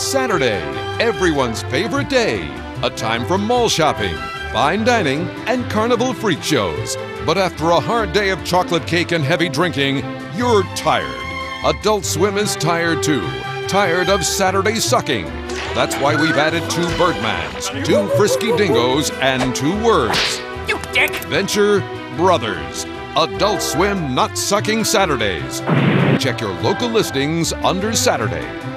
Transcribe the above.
Saturday, everyone's favorite day. A time for mall shopping, fine dining, and carnival freak shows. But after a hard day of chocolate cake and heavy drinking, you're tired. Adult Swim is tired too. Tired of Saturday sucking. That's why we've added two Birdmans, two Frisky Dingoes, and two words. You dick! Venture Brothers. Adult Swim Not Sucking Saturdays. Check your local listings under Saturday.